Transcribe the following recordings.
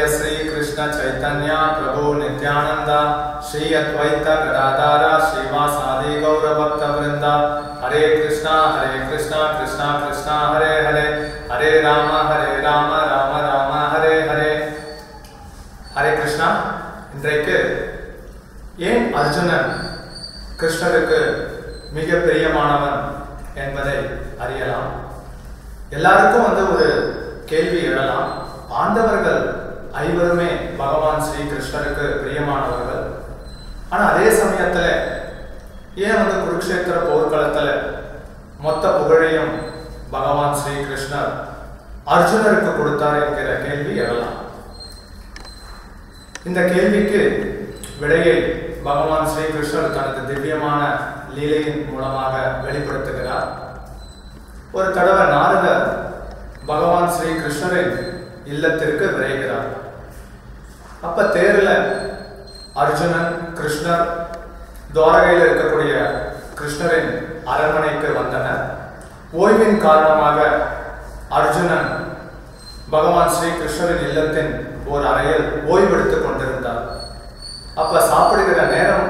जय श्री कृष्ण चैतन्य प्रभु नित्यानंद श्री अद्वैत गदाधारा श्रीवासादि गौर भक्त वृंदा हरे कृष्णा हरे कृष्णा कृष्णा कृष्णा हरे हरे हरे राम हरे राम राम राम हरे हरे ஹரே கிருஷ்ணா இன்றைக்கு ஏன் அர்ஜுனன் கிருஷ்ணருக்கு மிக பிரியமானவன் என்பதை அறியலாம் எல்லாருக்கும் வந்து ஒரு கேள்வி எழலாம் பாண்டவர்கள் ஐவருமே பகவான் ஸ்ரீ கிருஷ்ணருக்கு பிரியமானவர்கள். ஆனா அதே சமயத்துல ஏன் வந்து குருக்ஷேத்திர போர்க்களத்துல மொத்த புகழையும் பகவான் ஸ்ரீ கிருஷ்ணர் அர்ஜுனருக்கு கொடுத்தார் என்கிற கேள்வி எழலாம். இந்த கேள்விக்கு விடையை பகவான் ஸ்ரீ கிருஷ்ணர் தனது திவ்யமான லீலையின் மூலமாக வெளிப்படுத்துகிறார். ஒரு தடவை நாரதர் பகவான் ஸ்ரீ கிருஷ்ணரின் இல்லத்திற்கு விரைகிறார். அப்ப தேர்ல அர்ஜுனன் கிருஷ்ணர் துவாரகையில் இருக்கக்கூடிய கிருஷ்ணரின் அரண்மனைக்கு வந்தனர். ஓய்வின் காரணமாக அர்ஜுனன் பகவான் ஸ்ரீ கிருஷ்ணரின் இல்லத்தின் ஒரு அறையில் ஓய்வெடுத்துக் கொண்டிருந்தார். அப்ப சாப்பிடுகிற நேரம்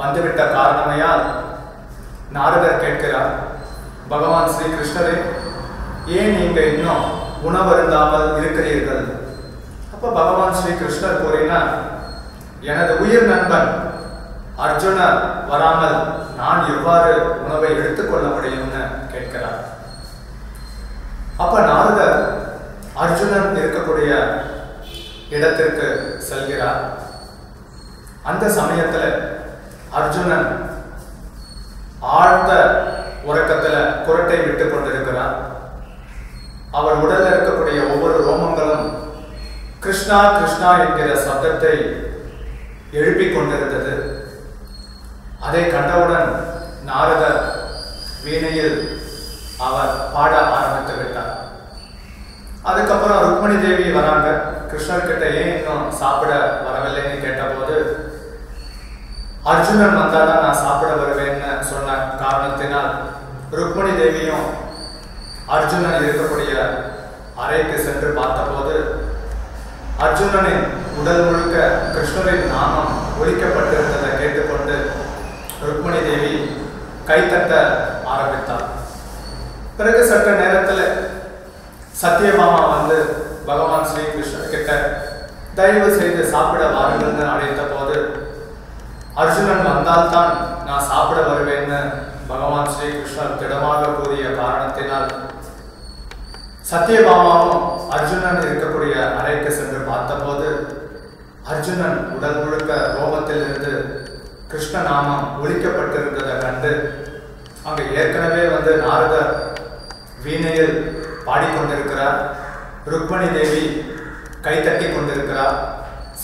வந்துவிட்ட காரணமையால் நாரதர் கேட்கிறார் பகவான் ஸ்ரீ கிருஷ்ணரே ஏன் நீங்க இன்னும் உணவருந்தாமல் இருக்கிறீர்கள். அப்ப பகவான் ஸ்ரீ கிருஷ்ணர் கூறினார் எனது உயிர் நண்பன் அர்ஜுனர் வராமல் நான் எவ்வாறு உணவை எடுத்துக்கொள்ள முடியும்னு கேட்கிறார். அப்ப நாரதர் அர்ஜுனன் இருக்கக்கூடிய இடத்திற்கு செல்கிறார். அந்த சமயத்துல அர்ஜுனன் ஆழ்ந்த உறக்கத்துல குரட்டை விட்டு கொண்டிருக்கிறார் அவர் உடலில் இருக்கக்கூடிய ஒவ்வொரு ரோமங்களும் கிருஷ்ணா கிருஷ்ணா என்கிற சப்தத்தை எழுப்பிக் கொண்டிருந்தது. அதை கண்டவுடன் நாரதர் வீணையில் அவர் பாட ஆரம்பித்து விட்டார். அதுக்கப்புறம் ருக்மணி தேவி வராங்க. கிருஷ்ணர்கிட்ட ஏன் இன்னும் சாப்பிட வரவில்லைன்னு கேட்டபோது அர்ஜுனன் வந்தாதான் நான் சாப்பிட வருவேன்னு சொன்ன காரணத்தினால் ருக்மணி தேவியும் அர்ஜுனன் இருக்கக்கூடிய அறைக்கு சென்று பார்த்தபோது அர்ஜுனனின் உடல் முழுக்க கிருஷ்ணரின் நாமம் ஒழிக்கப்பட்டிருந்ததை கேட்டுக்கொண்டு ருக்மணி தேவி கைத்தட்ட ஆரம்பித்தார் பிறகு சற்று நேரத்தில் சத்யபாமா வந்து பகவான் ஸ்ரீகிருஷ்ணர் கிட்ட தயவு செய்து சாப்பிட வாருங்கள்னு அழைத்த போது அர்ஜுனன் வந்தால்தான் நான் சாப்பிட வருவேன்னு பகவான் ஸ்ரீகிருஷ்ணர் திடமாக கூறிய காரணத்தினால் சத்யபாமாவும் அர்ஜுனன் இருக்கக்கூடிய அறைக்கு சென்று பார்த்தபோது அர்ஜுனன் உடல் முழுக்க ரோமத்தில் இருந்து கிருஷ்ண நாமம் ஒழிக்கப்பட்டிருந்ததை கண்டு அங்கு ஏற்கனவே வந்து நாரதர் வீணையில் பாடிக்கொண்டிருக்கிறார். ருக்மணி தேவி கைத்தட்டி கொண்டிருக்கிறார்.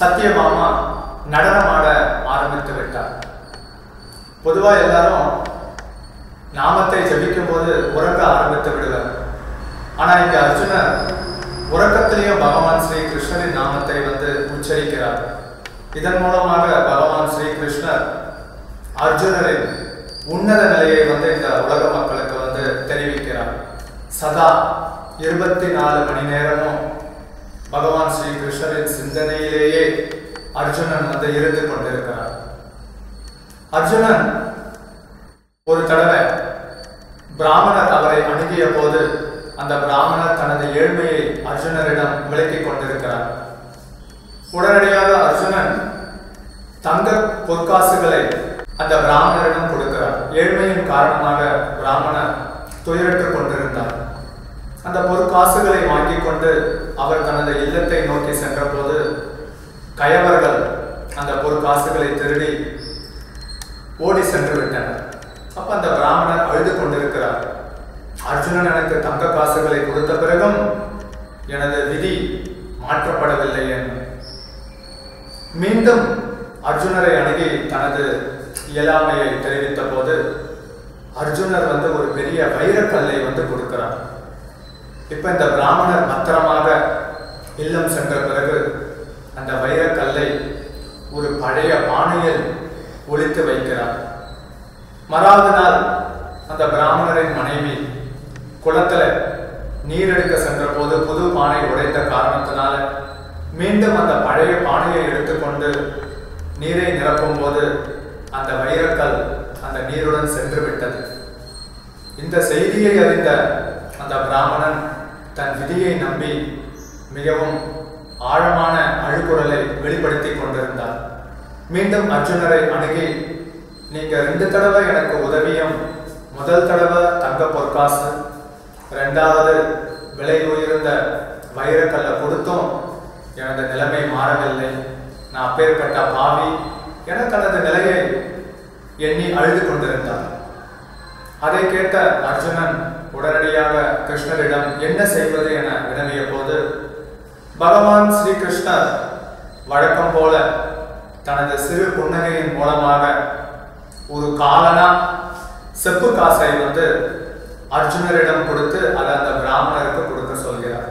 சத்யபாமா நடனமாட ஆரம்பித்து விட்டார். பொதுவாக எல்லாரும் நாமத்தை ஜபிக்கும் போது உறங்க ஆரம்பித்து விடுவார். ஆனா இங்க அர்ஜுனர் உறக்கத்திலேயும் பகவான் ஸ்ரீ கிருஷ்ணரின் நாமத்தை வந்து உச்சரிக்கிறார். இதன் மூலமாக பகவான் ஸ்ரீ கிருஷ்ணர் அர்ஜுனரின் உன்னத நிலையை வந்து இந்த உலக மக்களுக்கு வந்து தெரிவிக்கிறார். சதா இருபத்தி நாலு மணி நேரமும் பகவான் ஸ்ரீ கிருஷ்ணரின் சிந்தனையிலேயே அர்ஜுனன் வந்து இருந்து கொண்டிருக்கிறார். அர்ஜுனன் ஒரு தடவை பிராமணர் அவரை அணுகிய போது அந்த பிராமணர் தனது ஏழ்மையை அர்ஜுனரிடம் விளக்கிக் கொண்டிருக்கிறார். உடனடியாக அர்ஜுனன் தங்க பொற்காசுகளை அந்த பிராமணரிடம் கொடுக்கிறார். ஏழ்மையின் காரணமாக பிராமணர் துயரிட்டுக் கொண்டிருந்தார். அந்த பொற்காசுகளை வாங்கிக் கொண்டு அவர் தனது இல்லத்தை நோக்கி சென்றபோது கயவர்கள் அந்த பொற்காசுகளை திருடி ஓடி சென்று விட்டனர். அப்ப அந்த பிராமணர் அழுது கொண்டிருக்கிறார். அர்ஜுனன் எனக்கு தங்க காசுகளை கொடுத்த பிறகும் எனது விதி மாற்றப்படவில்லை என்று மீண்டும் அர்ஜுனரை அணுகி தனது இயலாமையை தெரிவித்த போது அர்ஜுனர் வந்து ஒரு பெரிய வைரக்கல்லை வந்து கொடுக்கிறார். இப்ப இந்த பிராமணர் பத்திரமாக இல்லம் சென்ற பிறகு அந்த வைரக்கல்லை ஒரு பழைய பானையில் ஒழித்து வைக்கிறார். மறாவது நாள் அந்த பிராமணரின் மனைவி குளத்துல நீர் எடுக்க சென்ற போது புது பானை உடைத்த காரணத்தினால மீண்டும் அந்த பழைய பானையை எடுத்துக்கொண்டு நீரை நிரப்பும் போது அந்த வைரக்கல் அந்த நீருடன் சென்று விட்டது இந்த செய்தியை அறிந்த அந்த பிராமணன் தன் விதியை நம்பி மிகவும் ஆழமான அழுக்குறலை வெளிப்படுத்தி கொண்டிருந்தார் மீண்டும் அர்ஜுனரை அணுகி நீங்க ரெண்டு தடவை எனக்கு உதவியும் முதல் தடவை தங்க பொற்காசு ரெண்டாவது விலை உயர்ந்த வைரக்கல்லை கொடுத்தும் எனது நிலைமை மாறவில்லை. நான் அப்பேற்பட்ட பாவி. என தனது நிலையை எண்ணி அழுது கொண்டிருந்தார். அதை கேட்ட அர்ஜுனன் உடனடியாக கிருஷ்ணரிடம் என்ன செய்வது என வினவிய போது பகவான் ஸ்ரீ கிருஷ்ணர் வழக்கம் போல தனது சிறு புன்னகையின் மூலமாக ஒரு காலனா செப்பு காசை வந்து அர்ஜுனரிடம் கொடுத்து அதை அந்த பிராமணருக்கு கொடுக்க சொல்கிறார்.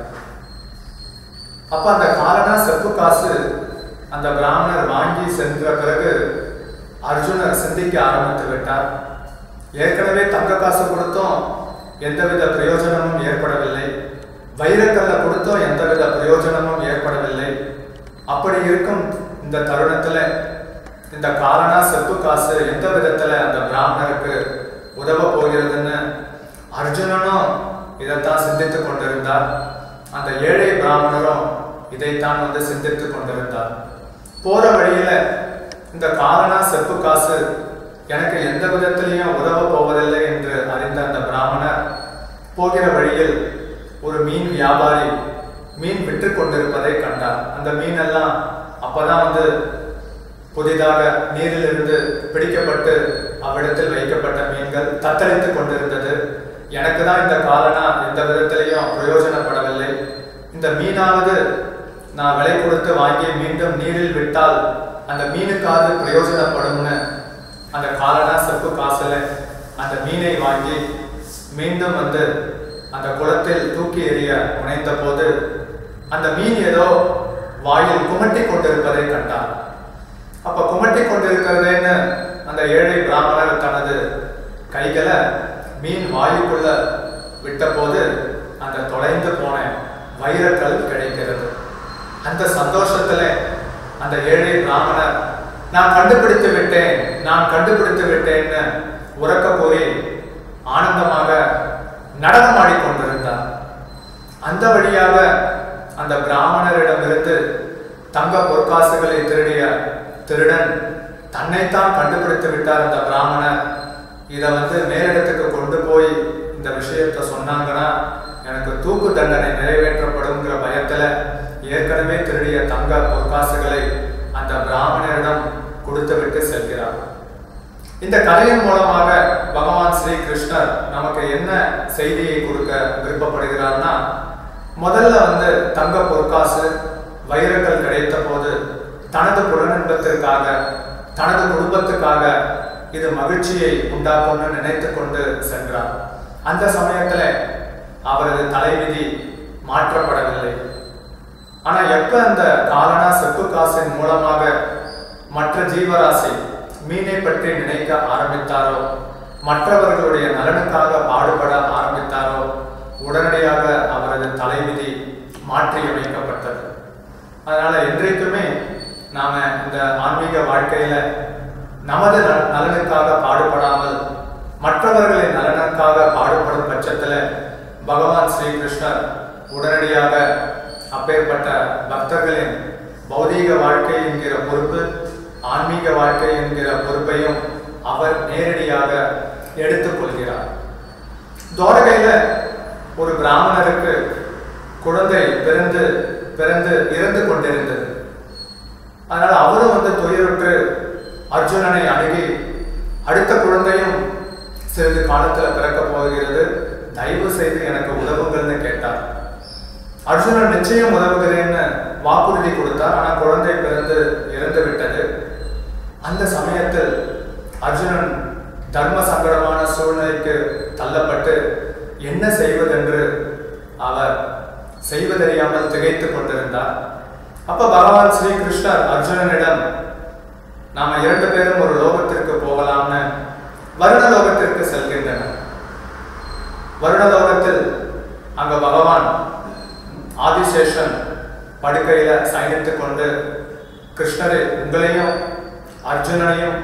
அப்ப அந்த காலனா செப்பு காசு அந்த பிராமணர் வாங்கி சென்ற பிறகு அர்ஜுனர் சிந்திக்க ஆரம்பித்து விட்டார். ஏற்கனவே தங்க காசு கொடுத்தோம் எந்தவித பிரயோஜனமும் ஏற்படவில்லை. வைரக்கல்ல கொடுத்தோம் எந்தவித பிரயோஜனமும் ஏற்படவில்லை. அப்படி இருக்கும் இந்த தருணத்துல இந்த காலனா செப்பு காசு எந்த விதத்துல அந்த பிராமணருக்கு உதவ போகிறதுன்னு அர்ஜுனனும் இதைத்தான் சிந்தித்துக் கொண்டிருந்தார். அந்த ஏழை பிராமணரும் இதைத்தான் வந்து சிந்தித்துக் கொண்டிருந்தார். போற வழியில இந்த காரணா செப்பு காசு எனக்கு எந்த விதத்திலையும் உதவ போவதில்லை என்று அறிந்த அந்த பிராமணர் போகிற வழியில் ஒரு மீன் வியாபாரி மீன் விற்று கொண்டிருப்பதை கண்டார். அந்த மீன் எல்லாம் அப்பதான் வந்து புதிதாக நீரிலிருந்து பிடிக்கப்பட்டு அவ்விடத்தில் வைக்கப்பட்ட மீன்கள் தத்தளித்துக் கொண்டிருந்தது. எனக்கு தான் இந்த காலனா எந்த விதத்திலையும் பிரயோஜனப்படவில்லை. இந்த மீனாவது நான் விலை கொடுத்து வாங்கி மீண்டும் நீரில் விட்டால் அந்த மீனுக்காவது பிரயோஜனப்படும்னு. அந்த காலனா செப்பு காசில் அந்த மீனை வாங்கி மீண்டும் வந்து அந்த குளத்தில் தூக்கி எறிய முனைந்த போது அந்த மீன் ஏதோ வாயில் குமட்டி கொண்டிருப்பதை கண்டான். அப்ப குமட்டி கொண்டிருக்கிறதேன்னு அந்த ஏழை பிராமணர் தனது கைகளை மீன் வாயுக்குள்ள விட்டபோது அந்த தொலைந்து போன வைரக்கல் கிடைக்கிறது. அந்த சந்தோஷத்துல அந்த ஏழை பிராமணர் நான் கண்டுபிடித்து விட்டேன் நான் கண்டுபிடித்து விட்டேன்னு உறக்க போய் ஆனந்தமாக நடனமாடி கொண்டிருந்தார். அந்த வழியாக அந்த பிராமணரிடமிருந்து தங்க பொற்காசுகளை திருடிய திருடன் தன்னைத்தான் கண்டுபிடித்து விட்டார். அந்த பிராமணர் இதை வந்து மேலிடத்துக்கு கொண்டு போய் இந்த விஷயத்த சொன்னாங்கன்னா எனக்கு தூக்கு தண்டனை நிறைவேற்றப்படுங்கிற பயத்தில் ஏற்கனவே திருடிய தங்க பொற்காசுகளை அந்த பிராமணரிடம் கொடுத்துவிட்டு செல்கிறார். இந்த கதையின் மூலமாக பகவான் ஸ்ரீ கிருஷ்ணர் நமக்கு என்ன செய்தியை கொடுக்க விருப்பப்படுகிறார்னா முதல்ல வந்து தங்க பொற்காசு வைரங்கள் கிடைத்த போது தனது குடும்பத்திற்காக தனது குடும்பத்துக்காக இது மகிழ்ச்சியை உண்டாக்கும்னு நினைத்து கொண்டு சென்றார். அந்த சமயத்தில் அவரது தலைவிதி மாற்றப்படவில்லை. ஆனால் எப்போ அந்த காலனா செப்பு காசின் மூலமாக மற்ற ஜீவராசி மீனை பற்றி நினைக்க ஆரம்பித்தாரோ மற்றவர்களுடைய நலனுக்காக பாடுபட ஆரம்பித்தாரோ உடனடியாக அவரது தலைவிதி மாற்றி அதனால் என்றைக்குமே நாம் இந்த ஆன்மீக வாழ்க்கையில் நமது நலனுக்காக பாடுபடாமல் மற்றவர்களின் நலனுக்காக பாடுபடும் பட்சத்தில் பகவான் ஸ்ரீ கிருஷ்ணர் உடனடியாக அப்பேற்பட்ட பக்தர்களின் பௌதீக வாழ்க்கை என்கிற பொறுப்பு ஆன்மீக வாழ்க்கை என்கிற பொறுப்பையும் அவர் நேரடியாக எடுத்துக்கொள்கிறார் துவாரகையில ஒரு பிராமணருக்கு குழந்தை பிறந்து பிறந்து இறந்து கொண்டிருந்தது. அதனால் அவரும் வந்து துயருற்று குழந்தையும் சிறிது காலத்தில் பிறக்க போகிறது. தயவு செய்து எனக்கு உதவுங்கள்னு கேட்டார். அர்ஜுனன் நிச்சயம் உதவுகிறேன்னு வாக்குறுதி கொடுத்தார். ஆனால் குழந்தை பிறந்து இறந்து விட்டது. அந்த சமயத்தில் அர்ஜுனன் தர்ம சங்கடமான சூழ்நிலைக்கு தள்ளப்பட்டு என்ன செய்வதென்று அவர் செய்வதறியாமல் திகைத்து கொண்டிருந்தார். அப்ப பகவான் ஸ்ரீ கிருஷ்ணர் அர்ஜுனனிடம் நாம இரண்டு பேரும் ஒரு லோகத்திற்கு போகலாம்னு வருண லோகத்திற்கு செல்கின்றனர் வருடலோகத்தில் அங்க பகவான் ஆதிசேஷன் படுக்கையில சயனித்துக் கொண்டு கிருஷ்ணரை உங்களையும் அர்ஜுனனையும்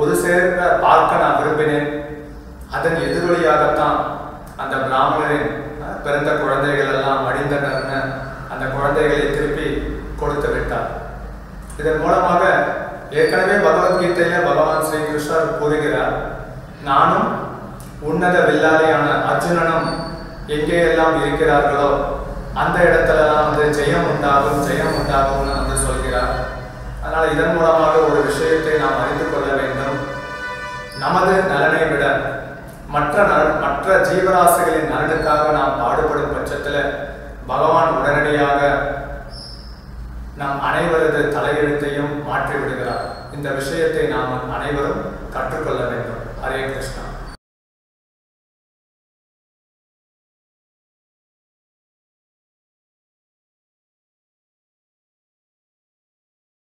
ஒரு சேர்ந்த பார்க்க நான் விரும்பினேன். அதன் எதிரொலியாகத்தான் அந்த பிராமணரின் பிறந்த குழந்தைகள் எல்லாம் மடிந்தனர்னு அந்த குழந்தைகளை திருப்பி கொடுத்து விட்டார். இதன் மூலமாக ஏற்கனவே பகவத்கீதையில பகவான் ஸ்ரீ கிருஷ்ணர் கூறுகிறார் நானும் உன்னத வெள்ளாரியான அர்ஜுனனும் எங்கே எல்லாம் இருக்கிறார்களோ அந்த இடத்துலலாம் வந்து ஜெயம் உண்டாகும் ஜெயம் உண்டாகும்னு வந்து சொல்கிறார். அதனால் இதன் மூலமாக ஒரு விஷயத்தை நாம் அறிந்து கொள்ள வேண்டும். நமது நலனை விட மற்ற நலன் மற்ற ஜீவராசிகளின் நலனுக்காக நாம் பாடுபடும் பட்சத்தில் பகவான் உடனடியாக நம் அனைவரது தலையெழுத்தையும் மாற்றிவிடுகிறார். இந்த விஷயத்தை நாம் அனைவரும் கற்றுக்கொள்ள வேண்டும். Hare Krishna.